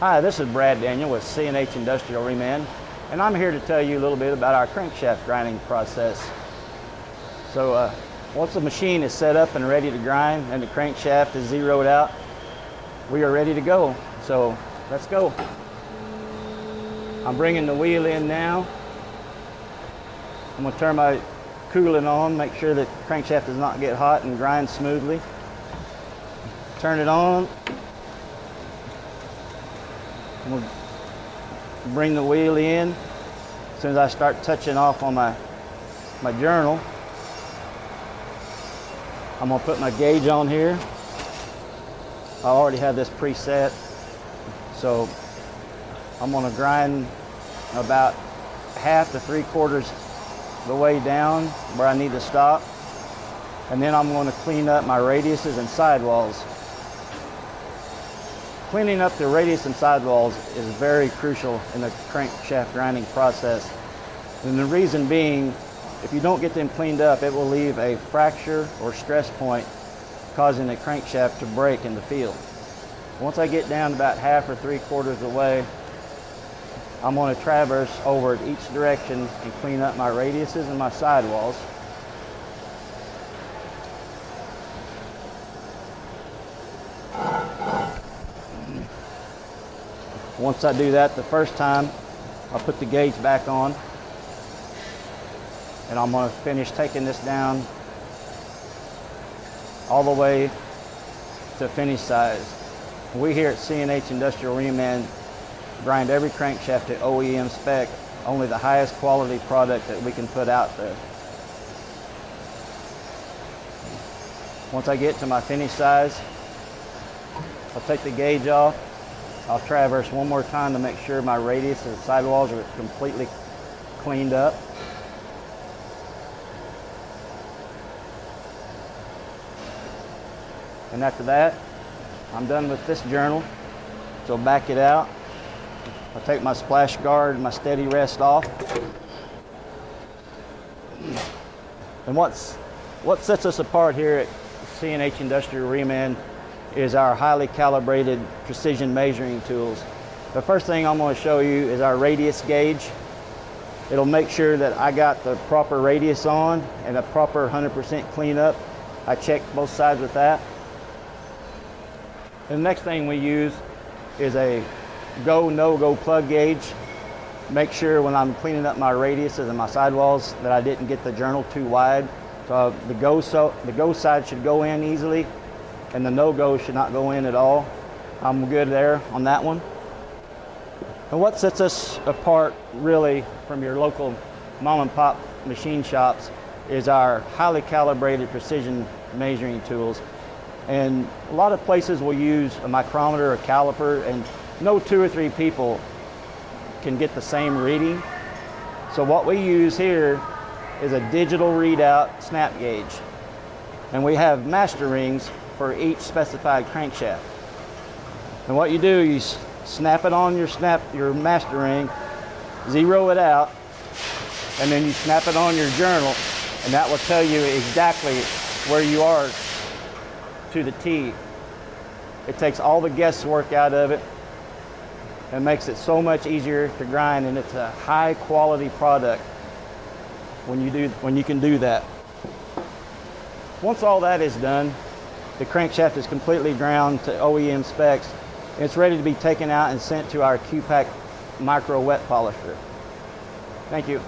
Hi, this is Brad Daniel with CNH Industrial Reman, and I'm here to tell you a little bit about our crankshaft grinding process. So uh, once the machine is set up and ready to grind and the crankshaft is zeroed out, we are ready to go. So let's go. I'm bringing the wheel in now. I'm gonna turn my coolant on, make sure that crankshaft does not get hot and grind smoothly. Turn it on. I'm gonna bring the wheel in. As soon as I start touching off on my, my journal, I'm gonna put my gauge on here. I already have this preset. So I'm gonna grind about half to three quarters the way down where I need to stop. And then I'm going to clean up my radiuses and sidewalls. Cleaning up the radius and sidewalls is very crucial in the crankshaft grinding process. And the reason being, if you don't get them cleaned up, it will leave a fracture or stress point causing the crankshaft to break in the field. Once I get down about half or three quarters of the way, I'm going to traverse over each direction and clean up my radiuses and my sidewalls. Once I do that the first time, I'll put the gauge back on and I'm going to finish taking this down all the way to finish size. We here at CNH Industrial Reman grind every crankshaft to OEM spec, only the highest quality product that we can put out there. Once I get to my finish size, I'll take the gauge off. I'll traverse one more time to make sure my radius and sidewalls are completely cleaned up. And after that, I'm done with this journal. So back it out. I'll take my splash guard, and my steady rest off. And what's, what sets us apart here at CNH Industrial Reman is our highly calibrated precision measuring tools. The first thing I'm going to show you is our radius gauge. It'll make sure that I got the proper radius on and a proper 100% cleanup. I check both sides with that. And the next thing we use is a go, no go plug gauge. Make sure when I'm cleaning up my radiuses and my sidewalls that I didn't get the journal too wide. So the go, so the go side should go in easily and the no go should not go in at all. I'm good there on that one. And what sets us apart really from your local mom and pop machine shops is our highly calibrated precision measuring tools. And a lot of places will use a micrometer or caliper and no two or three people can get the same reading. So what we use here is a digital readout snap gauge. And we have master rings for each specified crankshaft. And what you do, you snap it on your snap your master ring, zero it out, and then you snap it on your journal, and that will tell you exactly where you are to the T. It takes all the guesswork out of it and makes it so much easier to grind and it's a high quality product when you do when you can do that. Once all that is done, the crankshaft is completely ground to OEM specs. It's ready to be taken out and sent to our Q-Pack micro wet polisher. Thank you.